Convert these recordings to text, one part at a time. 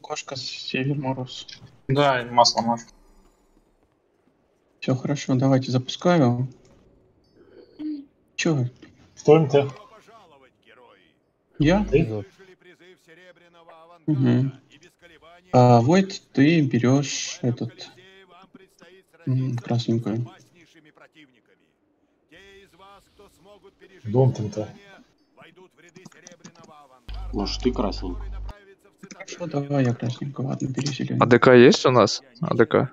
Кошка с север Мороз. Да, масло может. Все хорошо, давайте запускаю. Че? Кто МТ? Я? Ты? Угу. А, Войт, ты берешь этот красненькую. Дом МТ. Может, ты красненький. Хорошо, давай я красненько, ладно, переселю. АДК есть у нас? АДК?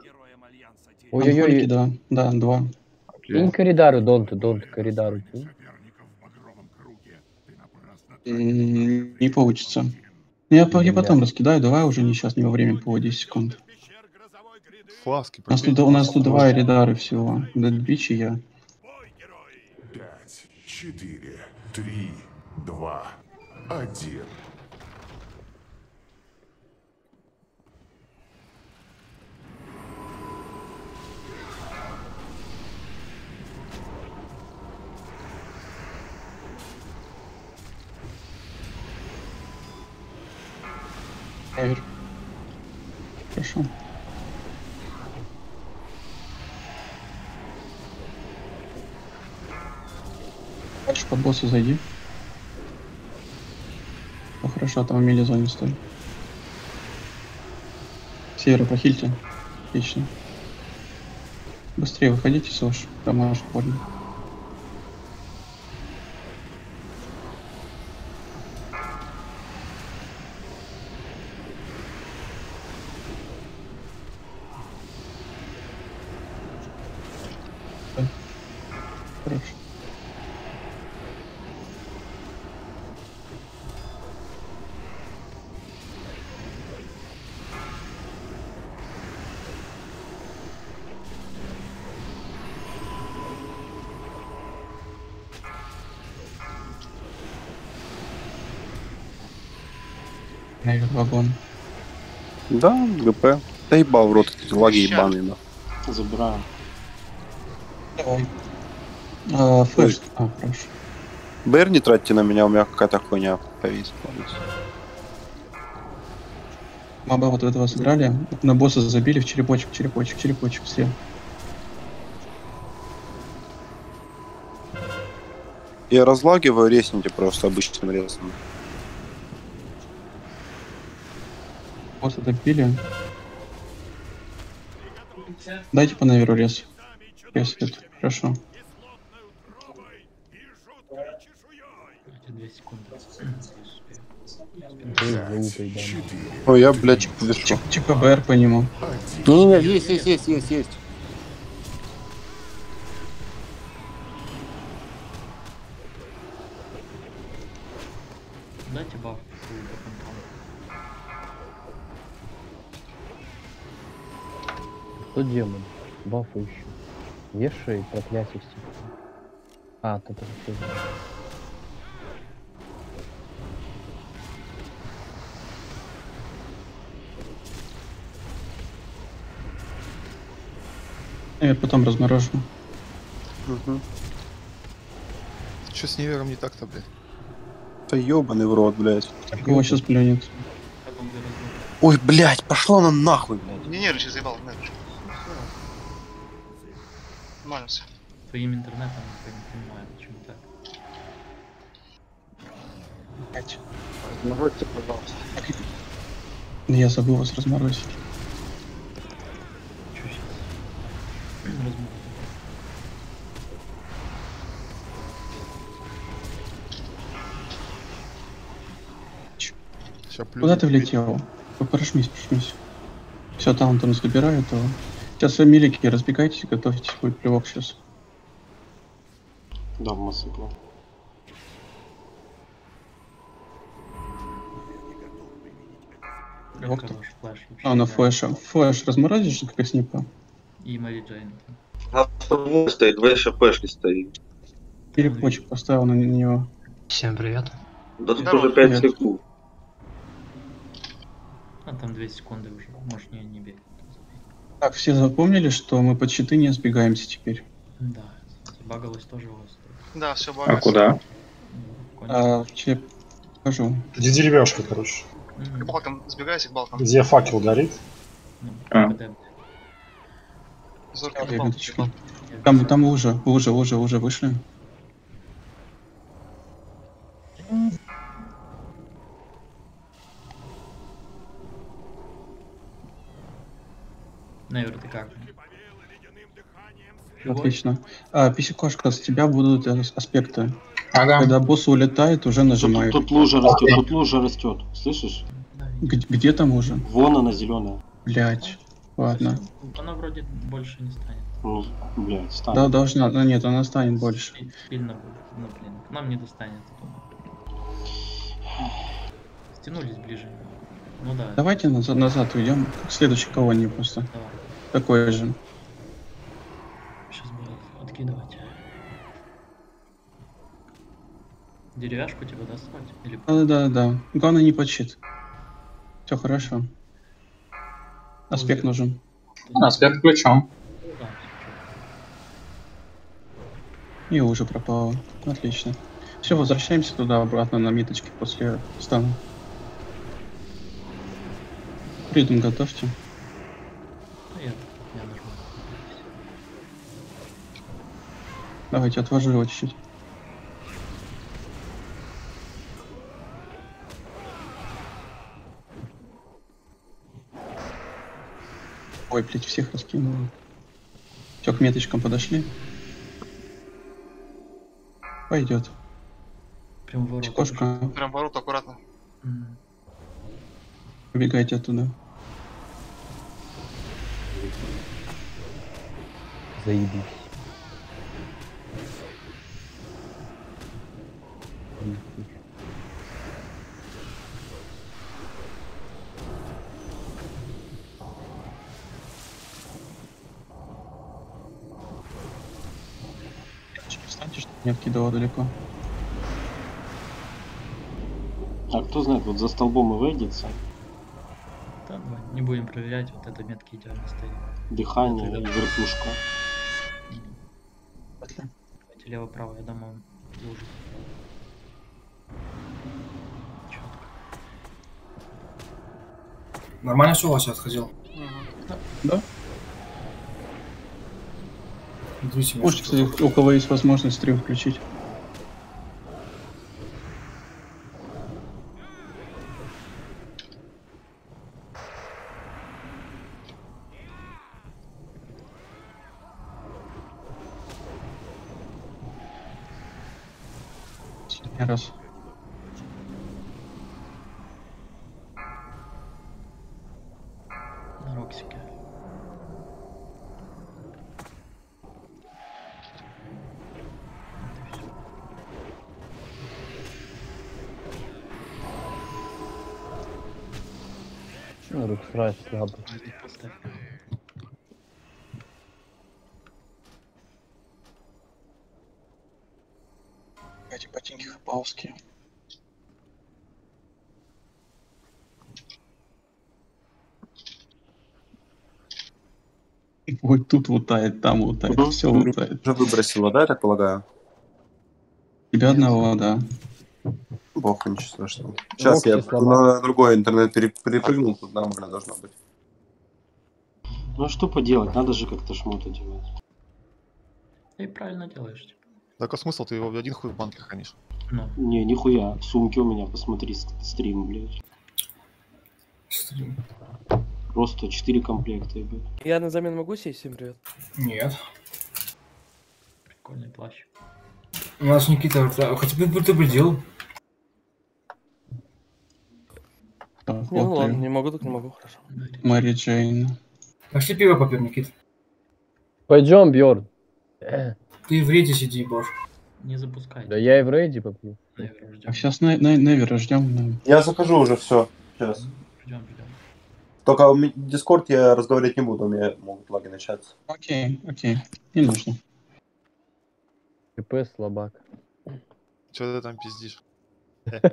Ой-ой-ой, да, да, два. Кинь коридару, донту, донту, коридару. Не получится. Ну, я, я потом раскидаю, давай уже не сейчас, не во время по 10 секунд. Фласки, у нас тут, у нас тут два эридары всего. Дэдбич и я. 5, 4, 3, 2, 1. проверю. Хорошо. Дальше по боссу зайди. Ну хорошо, а там в мили-зоне стой. Севера прохильте. Отлично. Быстрее выходите, Сош. Там наш парень. Вагон. Да, ГП. Да ебал в рот эти лаги ебаные, да. Забираю. Давай. А, флеш. А, прошу. БР не тратьте на меня, у меня какая-то хуйня повис. Маба вот этого сыграли. На босса забили в черепочек, черепочек, черепочек все. Я разлагиваю, резните просто обычным резом. Босса добили. Дайте по наверу лес. Лес идет. Хорошо. Ой, я, блядь. ЧПБР по нему. Не-не-не, есть, есть, есть, есть, есть. Кто демон? Бафы ищу. Вешай проклятие степи. А, ты это все Я потом разморожу. Угу. Что с невером не так-то, блядь? Да ебаный в рот, блядь. Его сейчас плюнет. Ой, блядь, пошла она нахуй, блядь. Не нервничай, заебал, не нервничай. Нормально все. Твоим интернетом я не понимаю, почему так. Разморозьте, пожалуйста. Я забыл вас разморозить. Чё сейчас? Сейчас Куда ты влетел? Прошмись, прошмись. Все, там там забирают его. Сейчас вы милики разбегайтесь, готовьтесь, будет плевок сейчас. Дом осыпал. Плевок вообще А, на идеально. флеша. Флеш разморозишь, как снипа? И Мэри Джейн. Автовой стоит, два ШПшки стоит. Перепочек поставил на него. Всем привет. Да тут уже 5 Привет. секунд. А там 2 секунды уже. Может не, не бегать. Так, все запомнили, что мы под щиты не сбегаемся теперь. Да. Багалось тоже у вас. Да, все А багается. куда? А, чеп, покажу. Где деревяшка, короче. К балкам, сбегайся к балкам. Где факел горит? ну, А. Балкам. минуточку. Там, там уже, уже, уже, уже вышли. Невер, ты как? Отлично. А, писекошка, с тебя будут аспекты. Ага. Когда босс улетает, уже Тут, нажимай. тут лужа растет, тут лужа растет. Слышишь? Да, Г- Где там уже? Вон она зеленая. Блять. Ладно. Она вроде больше не станет. Ну, блядь, стань. Да, должна. Ну нет, она станет больше. Сильно будет. Ну, блин, нам не достанет. Стянулись ближе. Ну да, Давайте назад, назад уйдем. К следующей колонии просто. давай. Такой же. Сейчас будут откидывать. Деревяшку тебе достать? Или Да, да, да. Главное не подщит. Все хорошо. Аспект нужен. Аспект ключом. Да, И уже пропало. Отлично. Все, возвращаемся туда обратно на миточки после стана. Придум готовьте. Я, я нажму. Давайте отвожу его чуть-чуть. Ой, блядь, всех раскинул. Все, к меточкам подошли. Пойдет. Прям в ворота. Кошка, Прям ворот аккуратно. М. убегайте оттуда. Заебись. Встаньте, чтобы не откидывало далеко. А кто знает, вот за столбом и выйдется. Да, будем проверять, вот это метки идеально стоит. Дыхание Это и да. вертушка. Давайте лево-право, я думаю. Чётко. Нормально все у вас отходил? Да? Смотрите, Можете, кстати, у кого есть возможность стрим включить. Последний раз. На Роксике. Вот и всё. Ну, рук сразу слабо. Эти ботинки хаповские. Вот тут лутает, там лутает, все лутает. Уже выбросила, да, я так полагаю? Тебя одного, да. Бог, ничего страшного. Сейчас я Локти сломал. на другой интернет пере- перепрыгнул, тут нормально должно быть. Ну а что поделать, надо же как-то шмота делать. Ты правильно делаешь. типа. Так а смысл ты его в один хуй в банке хранишь? Ну, Не, нихуя, в сумке у меня, посмотри с- стрим, блядь. Стрим. Просто 4 комплекта, ебать. Я на замену могу сесть? Всем привет. Нет. прикольный плащ. У нас Никита а, хотя бы предупредил. Так, Не, ну вот ладно, и не могу, так не могу, хорошо. Мэри Джейн. Пошли пиво попьем, Никит. Пойдем, Бьорн. Ты в рейде сиди, боже. Не запускай. Да я и в рейде попью. А сейчас Невера ждем. Я захожу уже, все. Сейчас. Ждем, ждем. Только у меня Дискорд я разговаривать не буду, у меня могут лаги начаться. Окей, окей. Не нужно. КП слабак. Че ты там пиздишь?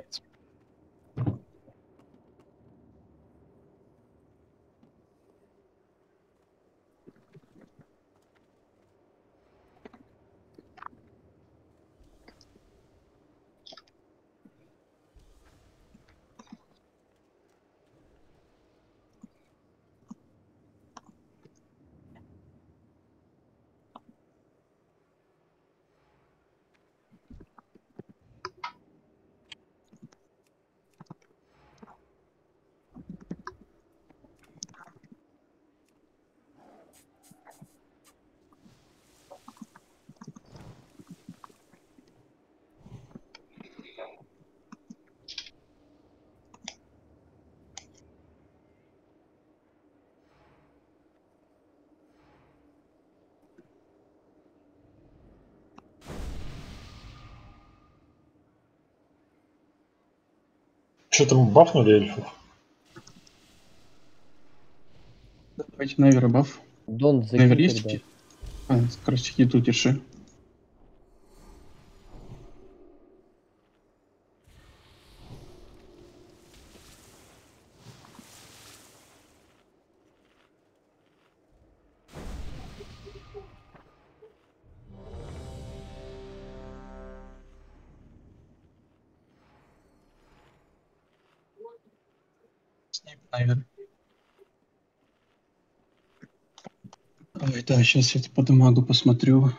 Что там бафнули эльфов? Давайте навер баф. Дон Навер есть? А, короче, еду держи. Да, сейчас я по дамагу посмотрю.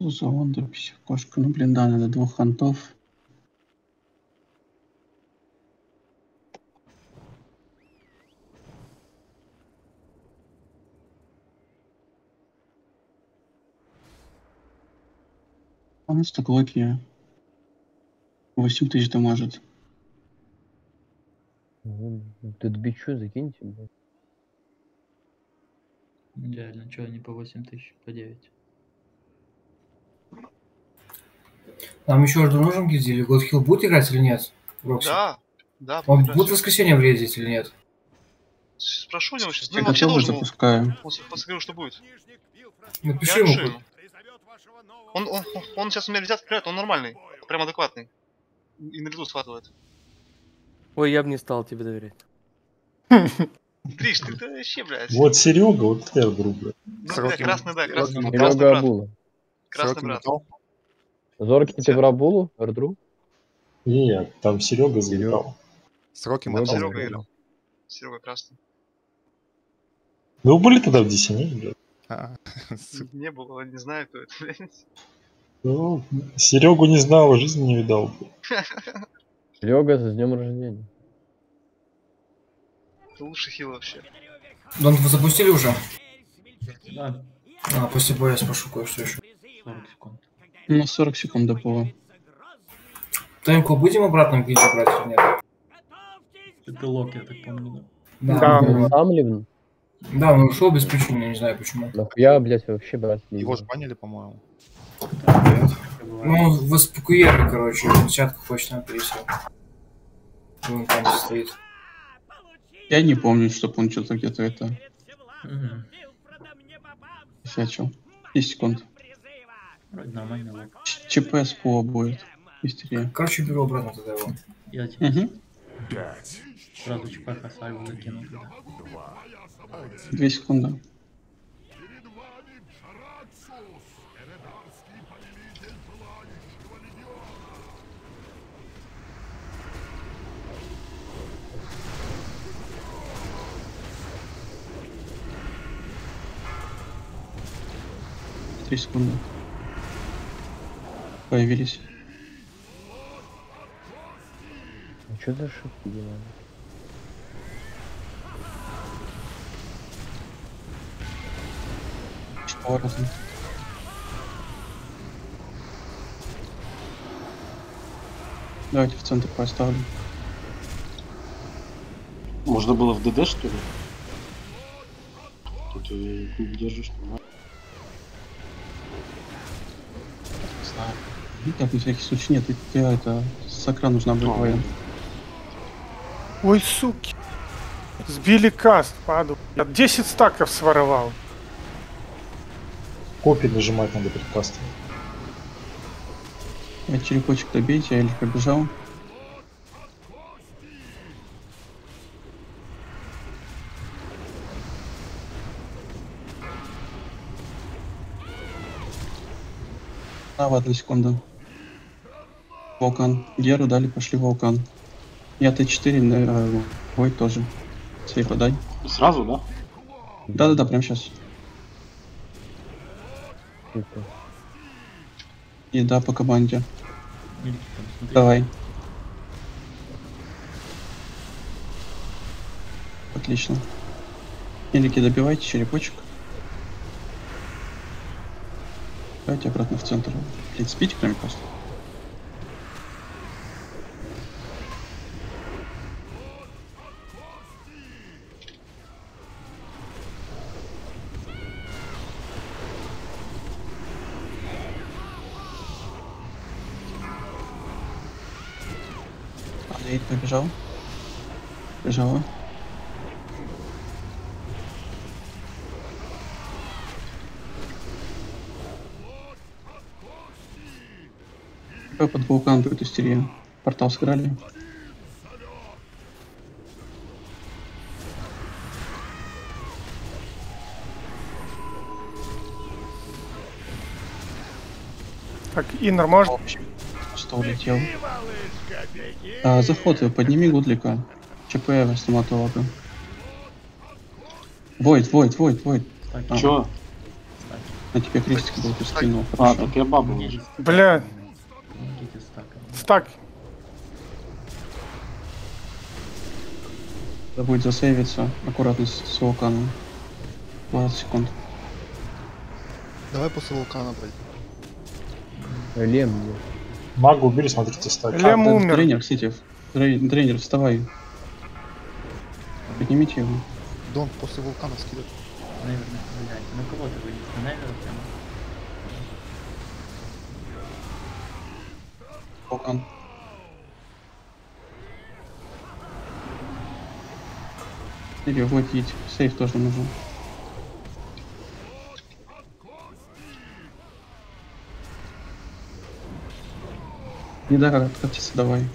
Зонда, психошка. Ну, блин, да, надо двух хантов. А у нас так локи 8 тысяч дамажит. Ну, Тут бичу закиньте, блядь. Реально, что они по 8 тысяч, по 9? Нам еще жду нужен гильдии или Godhill будет играть или нет? Рокси? Да, да, Он прекрасно. будет в воскресенье вредить или нет? Спрошу у него сейчас. Ну, Я вообще должен. запускаю. Он посмотрел, что будет. Напиши ему. Он, он, он сейчас у меня летят играет, он нормальный, прям адекватный. И на лету схватывает. Ой, я бы не стал тебе доверять. Триш, ты, вообще, блядь. Вот Серега, вот я грубо. Ну, да, красный, да, красный, красный Серега брат. Абула. Красный брат. Зорки ты в Рабулу? Эрдру? Нет, там Серега залетал. Сроки Ну, да. Серега играл. Серега красный. Ну, вы были тогда в Десине, блядь? А. Не было, не знаю, кто это, блядь. Ну, Серегу не знал, жизни не видал. блядь. Серега, с днем рождения. Это лучший хил вообще. Дон, вы запустили уже? Да, А, после боя спрошу кое-что еще. 40 секунд. У нас 40 секунд до пола. Таймку будем обратно в гильдию брать или нет? Это лок, я так помню, Да. Он Сам ливн? Да, он ушел без причины, я не знаю почему. Нахуя, блядь, вообще брать Его ливн? же банили, по-моему. да? Ну, в короче, в чатку хочет нам пересел. Он там стоит. Я не помню, чтобы он что-то где-то это Мгм. фячил. 10 секунд. Вроде нормальный лок. Ч- ЧП с пола будет. Истерия. Короче, беру обратно тогда его. Я тебе Угу. Пять, сразу ЧП касаю закину туда. Две секунды. Три секунды. Появились. А что за шутки делали? Что? Давайте в центр поставлю. Можно было в ДД, что ли? Тут держишь, ну, Так, на всякий случай нет, ты, это сакра нужна будет А. воен. Ой, суки. Сбили каст, паду. Я 10 стаков своровал. Копии нажимать надо перед кастом. Я черепочек добейте, я Эльф побежал. А, в одну секунду. Вулкан. Геру дали, пошли вулкан. Я Т4, э, Вой тоже. Сейфа дай. Сразу, да? Да-да-да, прям сейчас. Типа. Еда по команде. Там. Давай. Отлично. Элики, добивайте черепочек. Давайте обратно в центр. Блин, спите кроме просто. Побежал. Бежала. Какой под вулкан будет истерия? Портал сыграли? Так, Иннер может? Что улетел? А, заход, э, подними Гудлика. ЧП стоматолога. Войд, Войд, Войд, Войд. А, Чё? На тебе крестик был, ты скинул. А, Хорошо. так я бабу уже. Бля, стак. Надо будет засейвиться. Аккуратно с, вулканом. 20 секунд. Давай после вулкана, блядь. Лем мне. Магу убили, смотрите, стаки. Лем А, умер. Тренер, кстати. Тренер, вставай. Поднимите его. Дон после вулкана скидывает. Наверное, блядь. Ну кого ты вынес? На Невера прямо? Вулкан. Или едь. Сейф тоже нужен. Не да, как откатиться давай.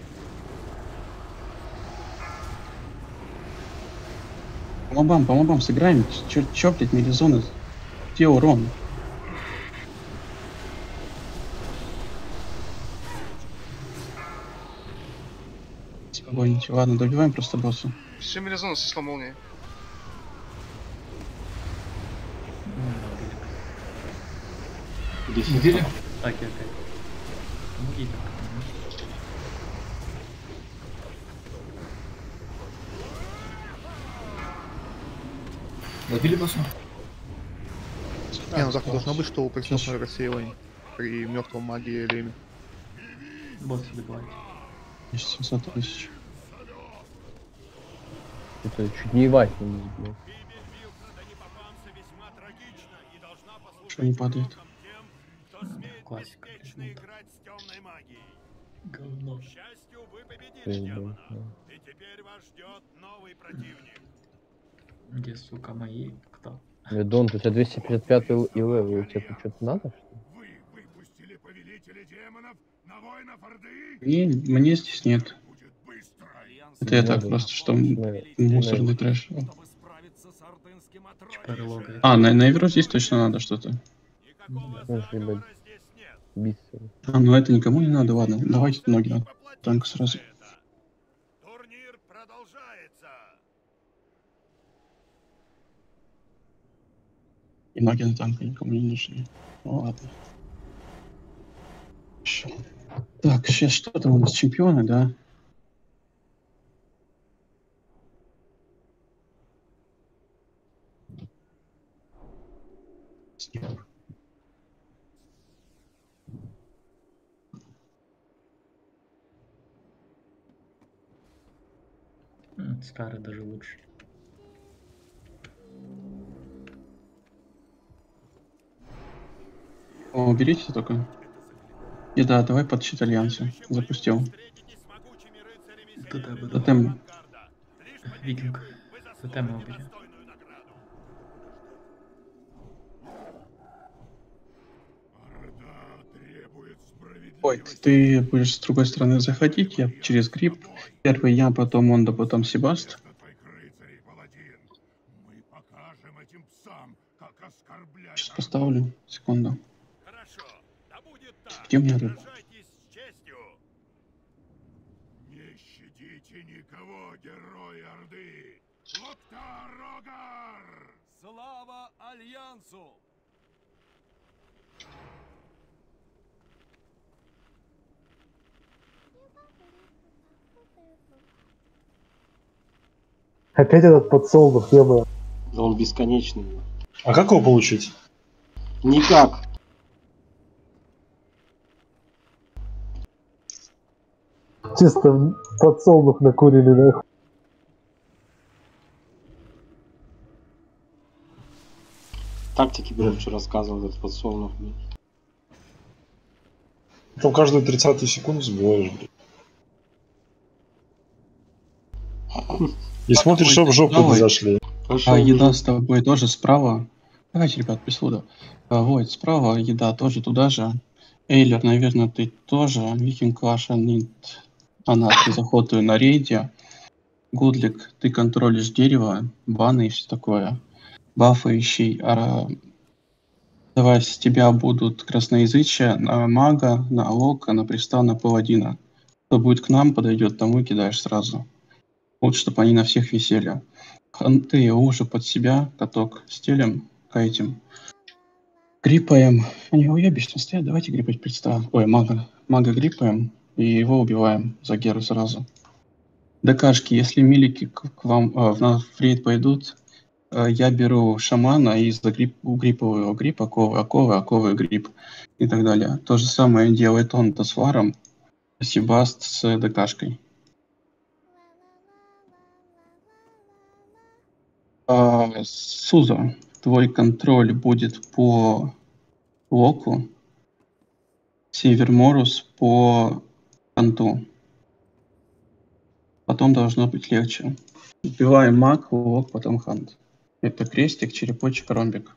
По мобам, по мобам сыграем. Чё, чё блядь, мелизоны? Где урон? Спокойненько. Ладно, добиваем просто босса. Все мелизоны снесло молнией. Иди сюда. Убили? Так, я опять. Помогите. Добили босса? Не, ну так должно быть, что упрекнётное рассеивание при мертвом магии Леме. Босса добивайте. 700 тысяч. Это чуть не Ивась не блядь. Что не падает? Классика. Говно. Пизда, да. Где, сука, мои? Кто? Ведон, у тебя 255 i-level, тебе тут что-то надо, что ли? Не, мне здесь нет. Это я так просто, что мусорный трэш. А, на, на Эверу здесь точно надо что-то. А, ну это никому не надо, ладно. Давайте ноги на танк сразу. И ноги на танка никому не нужны. Ну ладно. Хорошо. Так, сейчас что там у нас чемпионы, да? М, Старый даже лучше. О, берите только. И да, давай под щит Альянса. Запустил. Туда бы. Тотем. Викинг. Тотема убери. Ой, ты будешь с другой стороны заходить, я через гриб. Первый я, потом он, да потом Себаст. Сейчас поставлю. Секунду. Где у меня тут? Не щадите никого, герои Орды! Локтар Рогар! Слава Альянсу! Опять этот подсолнух, ё Да он бесконечный. А как его получить? Никак. Чисто подсолнух накурили, нахуй. Тактики, блядь, что рассказывал этот подсолнух. блядь. Там каждую 30 секунду сбиваешь, блядь. И смотришь, чтоб в жопу не зашли. А еда с тобой тоже справа. Давайте, ребят, без. А, Войт, справа еда тоже туда же. Эйлер, наверное, ты тоже. Викинг Каша, Нит. Она, ты захотую на рейде. Гудлик, ты контролишь дерево, баны и все такое. Бафы ищи. А, давай, с тебя будут красноязычие на мага, на лока, на приста, на паладина. Кто будет к нам, подойдет, тому кидаешь сразу. Лучше, чтобы они на всех висели. Ханты уже под себя, каток стелем, кайтим. Гриппаем. Они уебищно стоят, давайте гриппать представ. Ой, мага. Мага гриппаем и его убиваем за геру сразу. ДКшки, если милики к, вам э, в нас рейд пойдут, э, я беру шамана и загрип, угрипываю его грипп, оковы, оковы, оковы, грипп и так далее. То же самое делает он с варом, Себаст с ДКшкой. А, Суза, твой контроль будет по Локу, Северморус по Анту. Потом должно быть легче. Убиваем маг, лок, потом хант. Это крестик, черепочек, ромбик.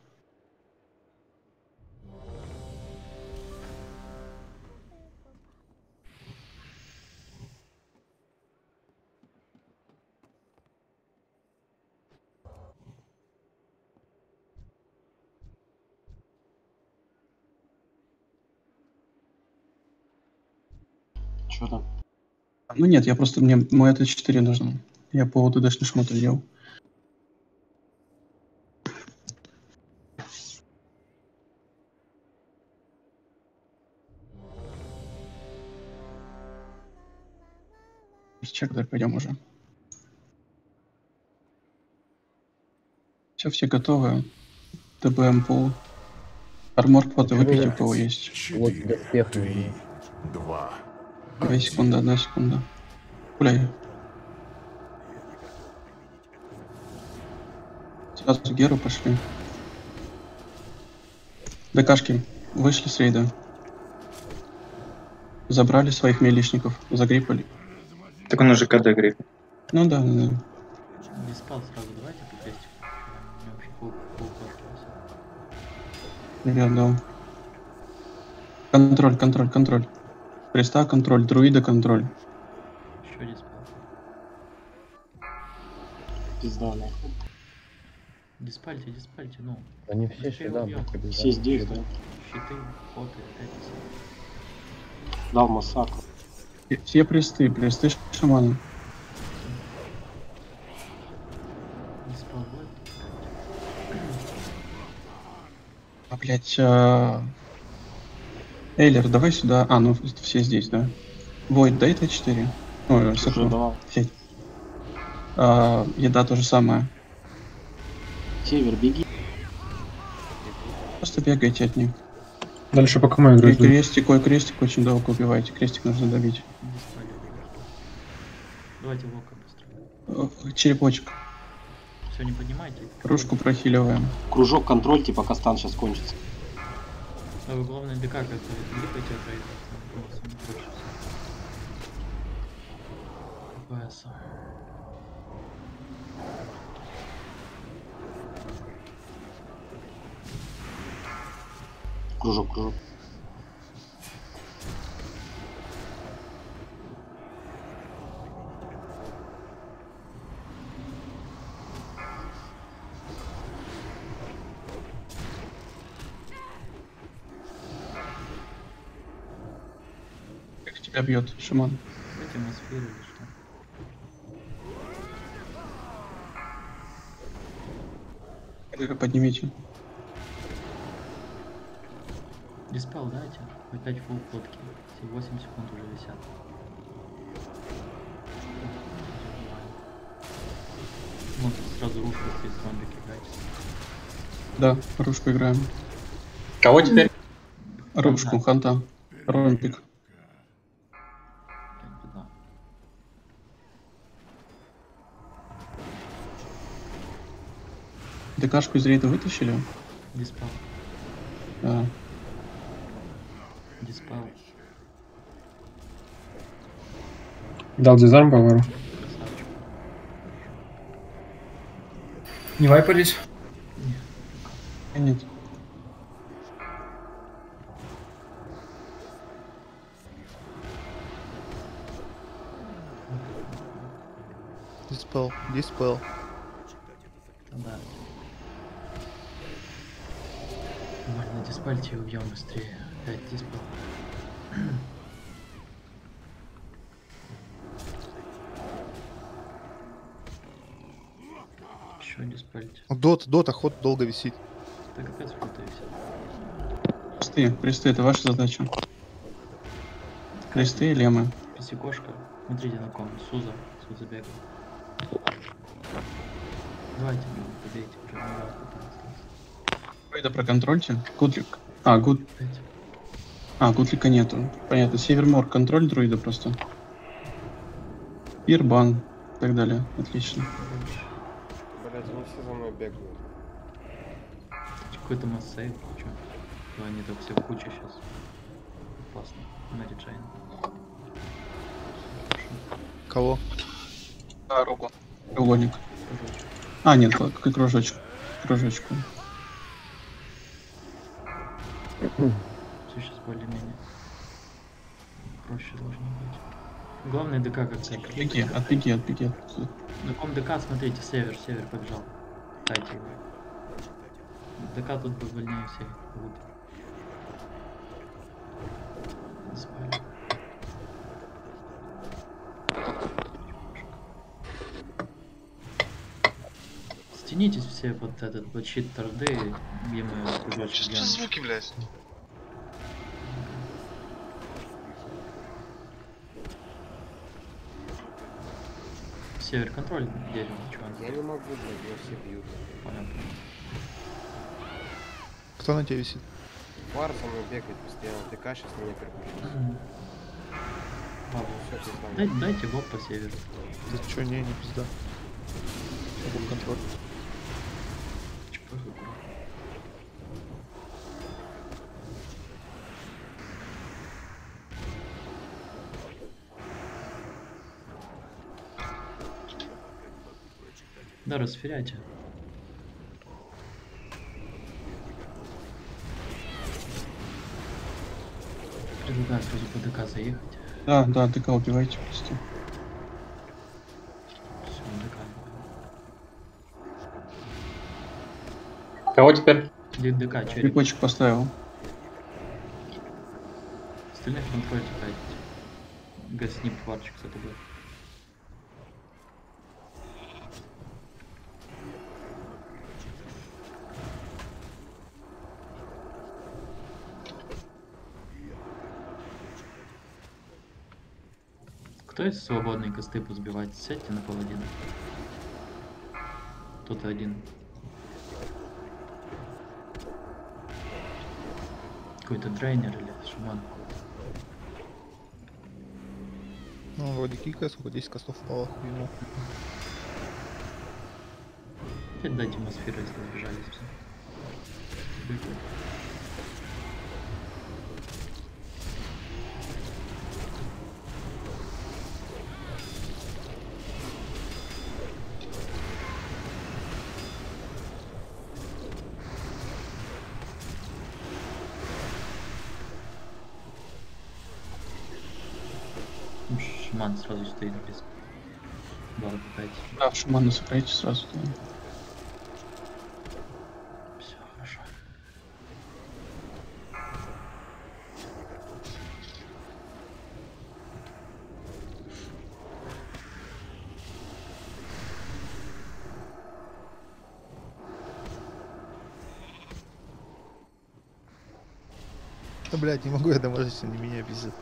Ну нет, я просто, мне мой это 4 нужно. Я по УДДшный шмот делал. Чек, давай пойдем уже. Все, все готовы. ТБМ пул. Армор поты выпить, у кого есть. Вот доспех нужен. Два. Две секунды, одна секунда. Гуляй. Сразу Геру пошли. ДКшки вышли с рейда. Забрали своих милишников, загрипали. Так он уже КД гриф. Ну да, да, да. Диспал сразу давайте по крестику. У меня вообще пол, пол Ребят, да. Контроль, контроль, контроль. Креста контроль, друида контроль. Пизда, нахуй. Диспальте, диспальте, ну. Они все Быстрее сюда. Все здесь, да? Щиты, поты, опять Дал массакр. Все престы, престы шамана. диспал будет. А, блядь, а... Эйлер, давай сюда. А, ну все здесь, да? Войд, дай Т4. Ой, Сахно. давал. А, еда то же самое. Север, беги. Просто бегайте от них. Дальше по кому играть? Крестик, ой, крестик очень долго убиваете. Крестик нужно добить. Давайте лока быстро. Э, Черепочек. Все, не поднимайте. Ружку прохиливаем. Кружок контрольте, пока стан сейчас кончится. А вы главное ДК как-то липайте от рейда. там просто не больше всего. ППС. Кружок, кружок. Как тебя бьет, шаман? Дайте атмосферу или что? Поднимите. Диспел дайте. Опять фул фотки. Все 8 секунд уже висят. Может сразу рушку из зомби кидать. Да, ружку играем. Кого теперь? Ружку, ханта. Ромпик. ДКшку из рейда вытащили? Диспел. Да. Диспел. Дал дизарм повару. Не вайпались? Нет. Диспел, диспел. Да. Нормально, диспальте и убьем быстрее. Опять диспел. Еще диспальте. Дот, дота, ход долго висит. Да капец фруты висят. Кресты, кресты, это ваша задача. Кресты и лемы. Писикошка. Смотрите на ком. Суза. Суза бегает. Давайте, блин, побейте ну да, проконтрольте. Гудлик. А, гуд... А, гудлика нету. Понятно. Севермор контроль друида просто. Ирбан и так далее. Отлично. Блять, они все за мной бегают. Какой-то массейв, чё? Ну, они так все в куче сейчас. Опасно. Мэри Джейн. Кого? А, руку. Треугольник. А, нет, как кружочек. Кружочку. Все сейчас более-менее проще должно быть. Главное ДК как цель. Отбеги, отбеги, отбеги. На ком ДК, смотрите, север, север побежал. Дайте его. ДК тут бы больнее всех будет. Спали. Стянитесь все под этот под щит торды, ему кружочек Что за звуки, блядь? Север контроль дерево, чувак. Я не могу, блядь, меня все бьют. Понятно. Кто на тебе висит? Фар за мной бегает постоянно. ДК сейчас меня переключит. Мгм. Ладно, все, пизда. Дай, дайте гоп по северу. Ты чё, не, не пизда. Был контроль. Да, расферяйте. Предлагаю сразу по ДК заехать. Да, да, ДК убивайте просто. Все, ДК. Кого теперь? Д- ДК, череп. Прикольчик поставил. Остальных контроль текайте. Гаснип варчик, кстати, будет. Кто из свободной косты позбивать? Сядьте на паладина. Кто-то один. Какой-то дрейнер или шаман. Ну, вроде кика, сколько 10 костов впало, хуйню. Опять дайте атмосферу, если сбежались все. Шаман сразу стоит близко. Ладно, пытайтесь. Да, в шамана сыграйте сразу. Да. Все, хорошо. Да, блядь, не могу я доможить, они меня пиздят.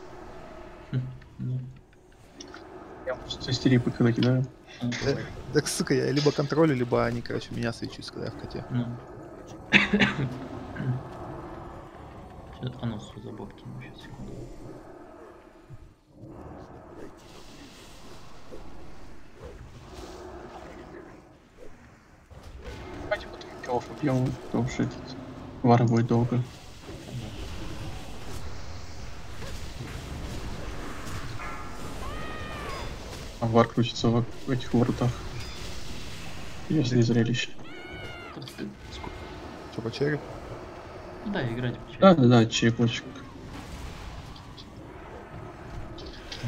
Ну, Я просто истерии когда кидаю. Так, сука, я либо контролю, либо они, короче, меня свечусь, когда я в коте. Сейчас, а ну, сюда боб кину, сейчас, секунду. Давайте потом кого убьем, потому что этот вара будет долго. А вар крутится в этих воротах. Интересное зрелище. Что, по? Ну да, играть по Да, да, да, черепочек.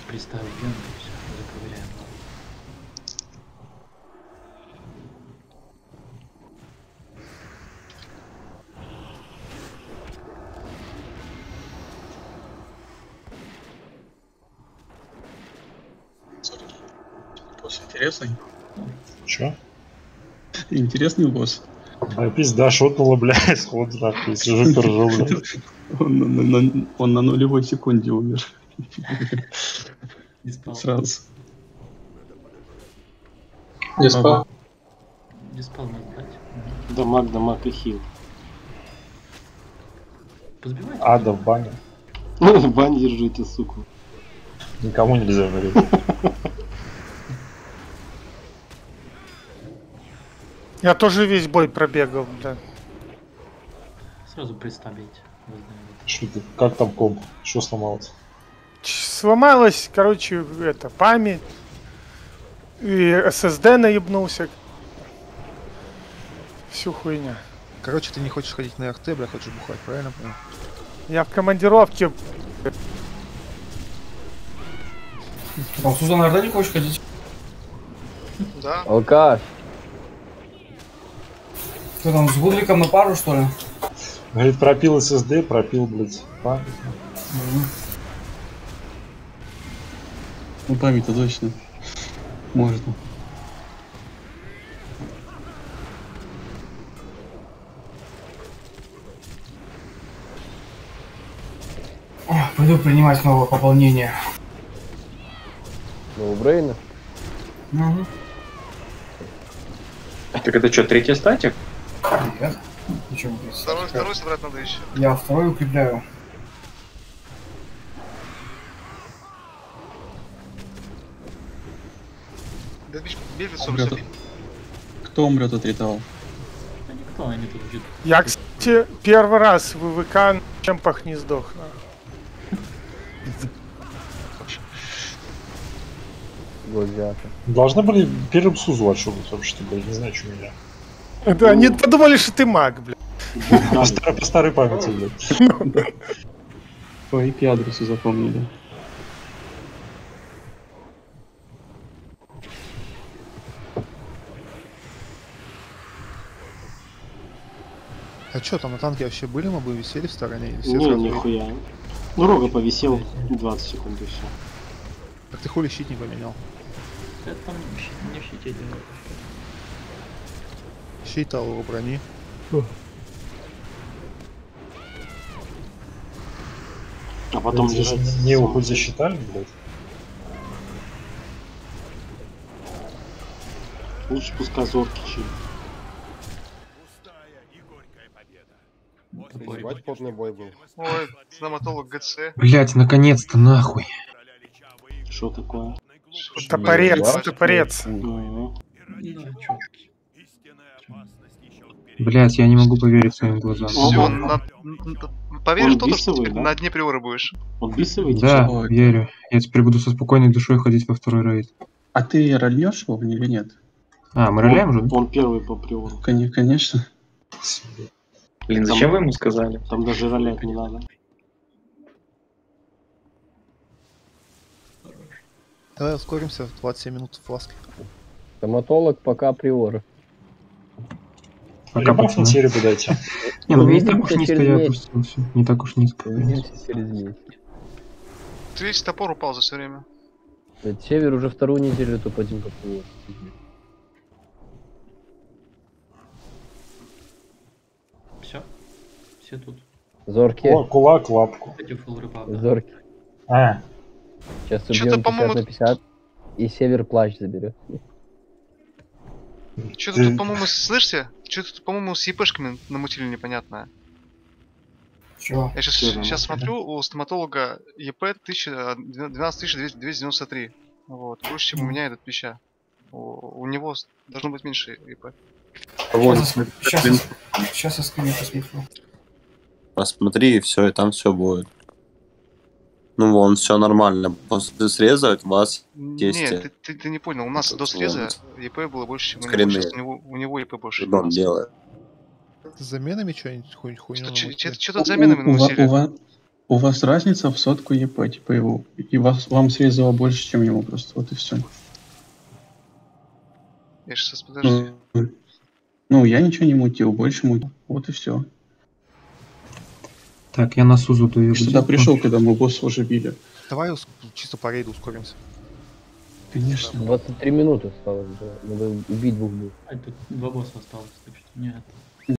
Приставить ген и все, заковыряем. Босс интересный. Чё? Интересный босс. Да, пизда, шотнула, бля, сход, нахуй, сижу, поржу, бля. Он на, на- на- он на нулевой секунде умер. Не спал. Сразу. Не спал. Диспал надо дать. Мгм. Дамаг, дамаг и хил. Позбивайте. Ада в бане. В бане держите, сука. Никому нельзя говорить. Я тоже весь бой пробегал, бля. Сразу приставить. Что ты, как там комп? Что сломалось? Ч- Сломалась, короче, это, память. И SSD наебнулся. Всю хуйня. Короче, ты не хочешь ходить на РТ, бля, хочешь бухать, правильно понял? Я в командировке. Сузан иногда не хочешь ходить? Да. Алкаш. Что там, с Гудликом на пару, что ли? Говорит, пропил SSD, пропил, блядь, память. Ну, память-то точно. Можно. Пойду принимать новое пополнение. Ну, Брейна. Угу. Так это что, третий статик? Нет. Почему здесь? Второй, второй собрать надо еще. Я второй укрепляю. Да лицо, Умрет. Кто умрет от ритуала? Да никто, они тут ждут. Я, кстати, первый раз в ВВК на чемпах не сдох. Должны были первым Сузу отшугать вообще-то, блядь, не знаю, что меня. Это они подумали, что ты маг, бля. По старой, по старой памяти, блядь. По IP-адресу запомнили. А чё, там на танке вообще были мобы, висели в стороне? Или все Не, сразу- нихуя. Ну, Рога повисел 20 секунд и все. Так ты хули щит не поменял? Это там не в Щит алого брони. А потом Блядь, лежать. Не его хоть засчитали, блядь? Лучше пускай зорки чили. Ебать, потный бой был. Ой, стоматолог ГЦ. Блять, наконец-то нахуй. Что такое? Топорец, топорец. Ну, Блять, я не могу поверить своим глазам. Все, на... поверишь Он то, что бисовый, ты да? на дне приора будешь. Он бисовый? Да, верю. Я теперь буду со спокойной душой ходить во второй рейд. А ты рольнешь его или нет? А, мы роляем уже? Он первый по приору. Коне- Конечно. Блин, зачем вы ему сказали? Там даже ролять не надо. Давай ускоримся, 27 минут фласки. Стоматолог пока приора. Пока Ребаф на пацаны. серебру дайте. Не, ну не так уж низко я опустился. Не так уж низко. Увидимся через месяц. Ты весь топор упал за все время. Север уже вторую неделю топ-1 по приору. Все. Все тут. Зорки. Кулак, кулак, лапку. Зорки. А, Сейчас убьем 50 по-моему, на 50. И Север плащ заберет. Что-то тут, по-моему, слышите? Что-то тут, по-моему, с ЕПшками намутили непонятное. Чего? Я сейчас, сейчас смотрю, у стоматолога еп 1000, 12200 Вот, больше, чем у меня этот пища. У, у него должно быть меньше еп. Вот, Сейчас, сейчас я скрин посмотрю. Посмотри, и все, и там все будет. Ну вон, все нормально. После среза у вас есть Нет, э, ты, ты, ты не понял, у нас до среза вот еп было больше, чем у него. скрины. У него, у него еп больше. что он делает. С заменами что-нибудь хуй хуйню Что- тут заменами у, намутили? у вас, у вас разница в сотку ЕП, типа его. И вас, вам срезало больше, чем ему просто. Вот и все. Я сейчас, подожди. Ну, ну, я ничего не мутил, больше мутил. Вот и все. Так, я на Сузу даю. Я сюда пришел, когда мы босса уже били. Давай чисто по рейду ускоримся. Конечно. 23 минуты осталось, да. Надо убить двух двух. А, тут два босса осталось, так что нет.